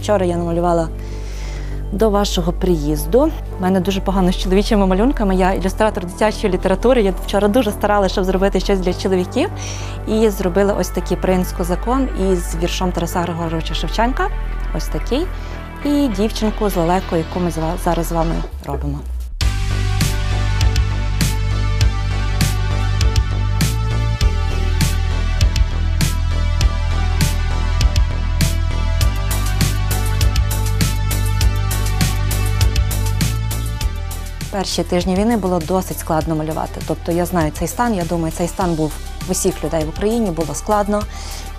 Вчора я намалювала до вашого приїзду. У мене дуже погано з чоловічими малюнками. Я ілюстратор дитячої літератури. Я вчора дуже старалася, щоб зробити щось для чоловіків. І зробила ось такий принц-закон із віршом Тараса Григоровича Шевченка. Ось такий. І дівчинку з лелекою, яку ми зараз з вами робимо. Перші тижні війни було досить складно малювати. Тобто я знаю цей стан. Я думаю, цей стан був в усіх людей в Україні. Було складно,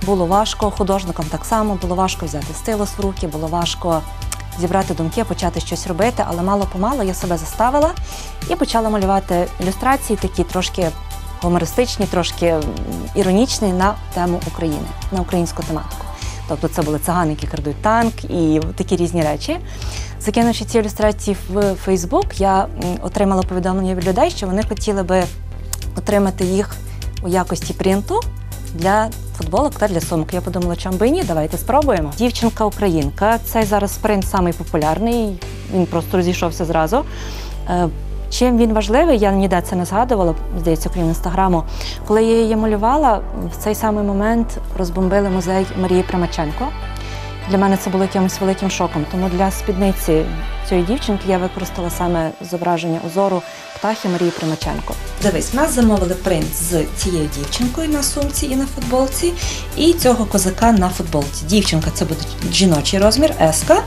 було важко. Художникам так само було важко взяти стилус в руки, було важко зібрати думки, почати щось робити. Але мало помалу я себе заставила і почала малювати ілюстрації, такі трошки гумористичні, трошки іронічні на тему України, на українську тематику. Тобто це були цигани, які крадуть танк і такі різні речі. Закинувши ці ілюстрації в Фейсбук, я отримала повідомлення від людей, що вони хотіли би отримати їх у якості принту для футболок та для сумок. Я подумала, чому би і ні, давайте спробуємо. Дівчинка українка. Цей зараз принт самий. Він просто розійшовся зразу. Чим він важливий, я ніде це не згадувала, здається, крім інстаграму. Коли я її малювала, в цей самий момент розбомбили музей Марії Примаченко. Для мене це було якимось великим шоком. Тому для спідниці цієї дівчинки я використала саме зображення узору птахи Марії Примаченко. Дивись, нас замовили принт з цією дівчинкою на сумці і на футболці, і цього козака на футболці. Дівчинка це буде жіночий розмір, еска,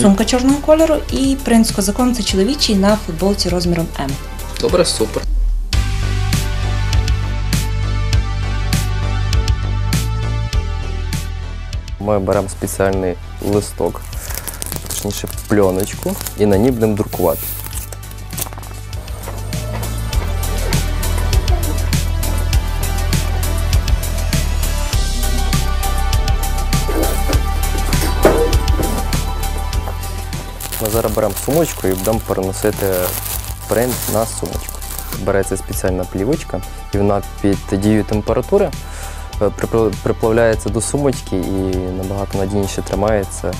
сумка чорного кольору, і принц козаком це чоловічий на футболці розміром М. Добре, супер. Ми беремо спеціальний листок, точніше пленочку, і на ній будемо друкувати. Ми зараз беремо сумочку і будемо переносити принт на сумочку. Береться спеціальна плівочка, і вона під дією температури приплавляється до сумочки і набагато надійніше тримається.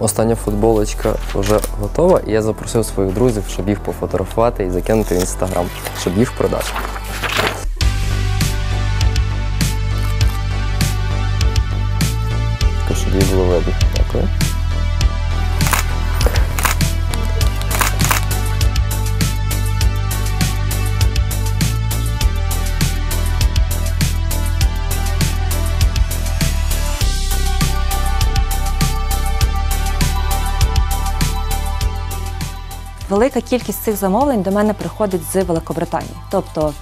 Остання футболочка вже готова, і я запросив своїх друзів, щоб їх пофотографувати і закинути в інстаграм, щоб їх продати. Щоб її було видно. Дякую. Велика кількість цих замовлень до мене приходить з Великобританії. Тобто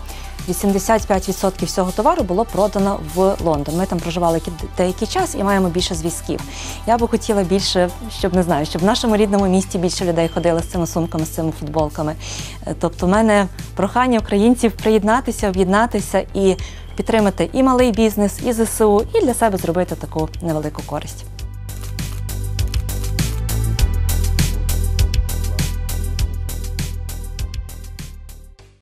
85% всього товару було продано в Лондон. Ми там проживали деякий час і маємо більше зв'язків. Я би хотіла більше, щоб не знаю, щоб в нашому рідному місті більше людей ходило з цими сумками, з цими футболками. Е, Тобто, в мене прохання українців приєднатися, об'єднатися і підтримати і малий бізнес, і ЗСУ, і для себе зробити таку невелику користь.